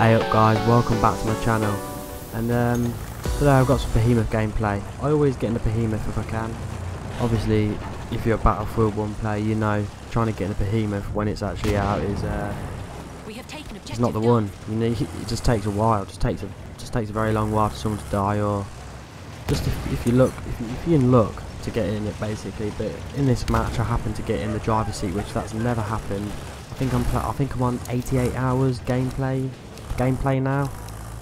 Hey up guys, welcome back to my channel and um, today I've got some Behemoth gameplay. I always get into Behemoth if I can. Obviously if you're a Battlefield 1 player you know trying to get into Behemoth when it's actually out is uh, it's not the one. You know, it just takes a while, it just takes a just takes a very long while for someone to die or just if, if you look, if, if you're in luck to get in it basically but in this match I happened to get in the driver's seat which that's never happened. I think I'm I think I'm on 88 hours gameplay gameplay now.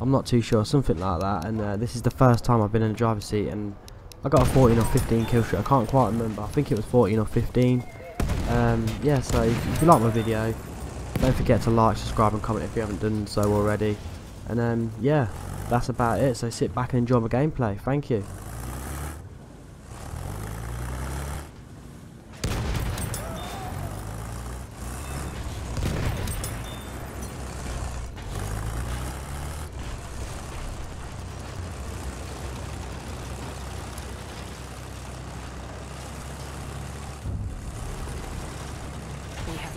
I'm not too sure, something like that. And uh, this is the first time I've been in the driver's seat, and I got a 14 or 15 kill shot. I can't quite remember. I think it was 14 or 15. Um, yeah, so if you like my video, don't forget to like, subscribe, and comment if you haven't done so already. And um, yeah, that's about it. So sit back and enjoy my gameplay. Thank you. We have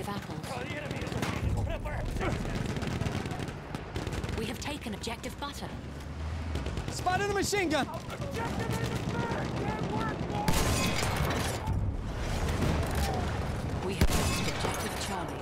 Objective apples. We have taken objective butter. Spotted a machine gun! We have lost objective Charlie.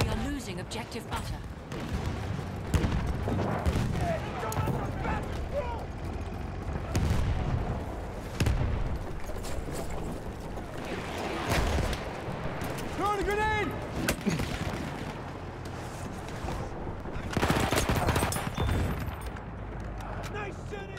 We are losing objective butter. Throwing a grenade! nice shooting!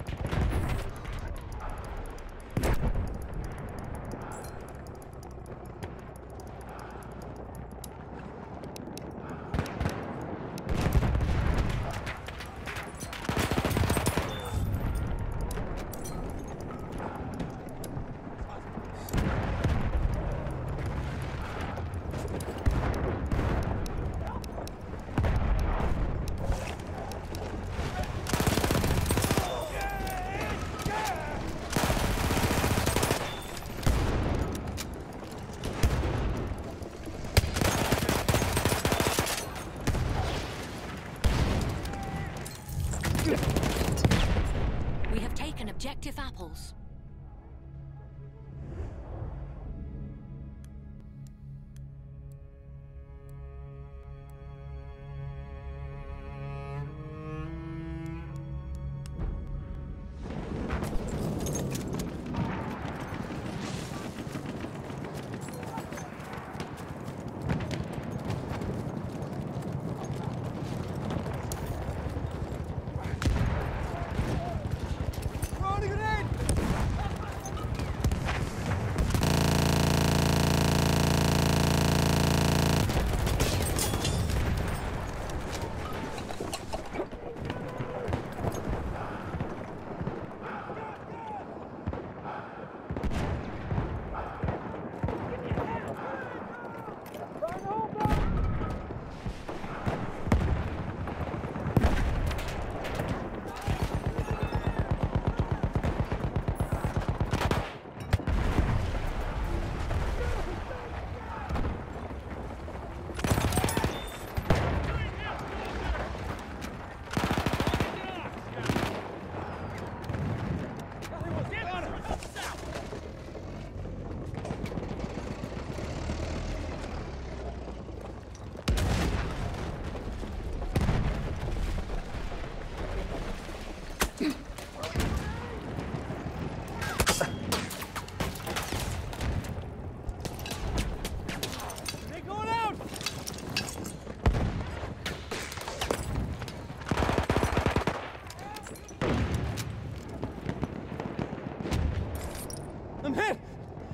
I'm hit!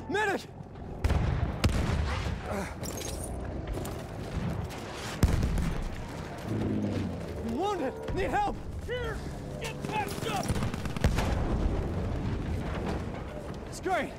Medic! I'm wounded! Need help! Here! Get patched up! It's great!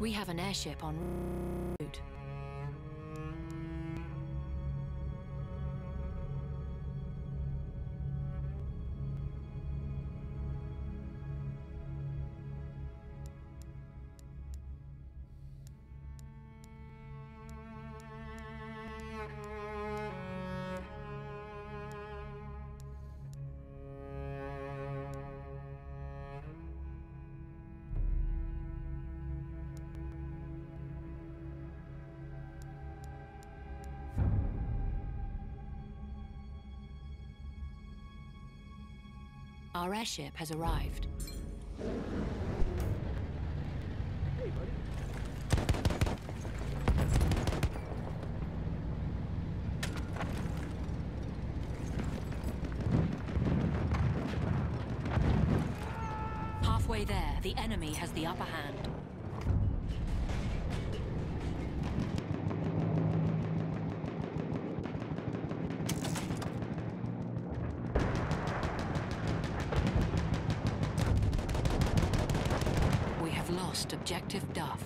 We have an airship on route. Our airship has arrived. Halfway there, the enemy has the upper hand. Objective Duff.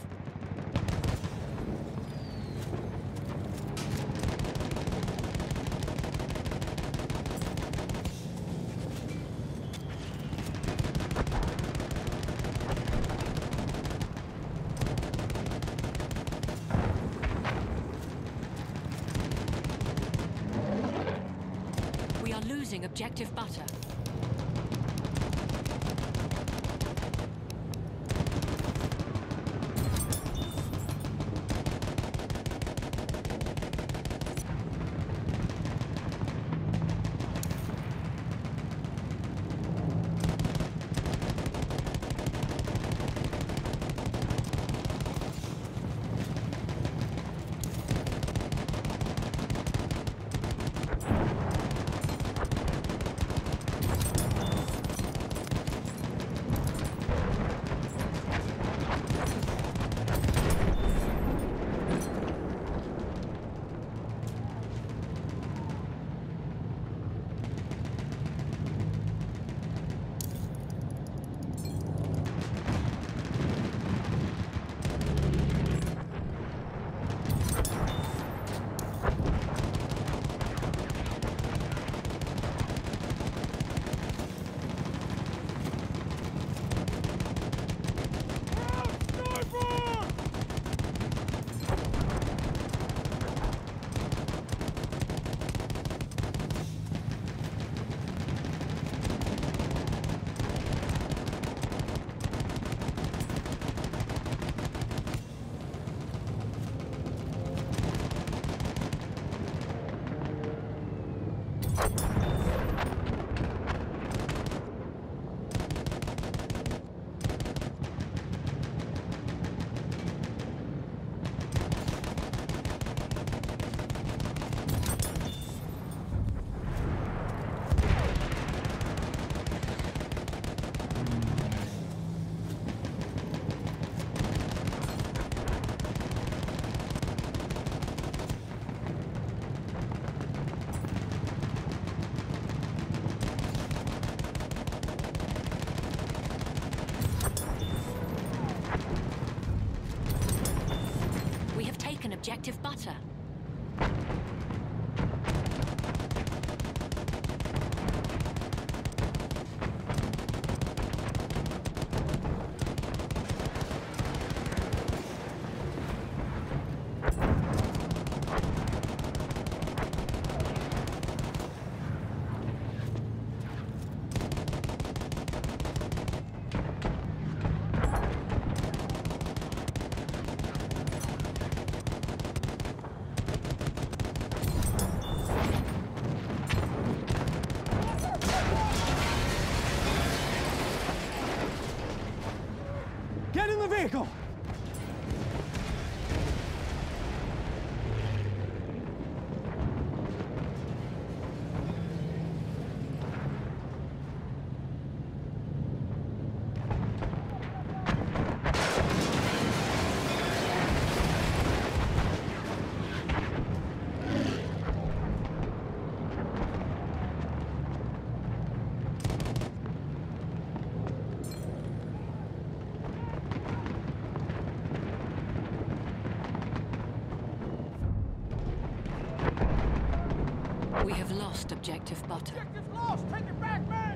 We are losing objective butter. Objective butter. Get in the vehicle! We have lost objective lost! Take it back, man!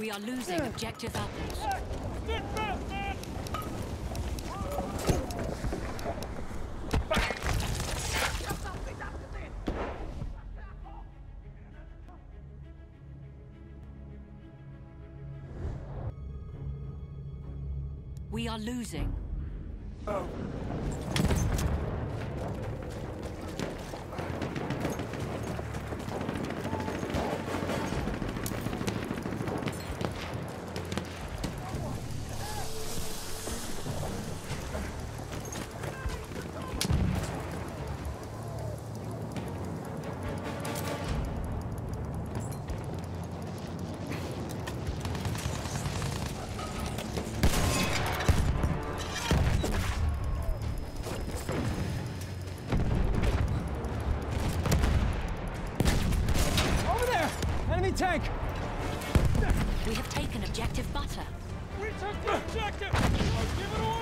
We are losing objective apples. We are losing. taken objective butter. We took the objective! Give it away!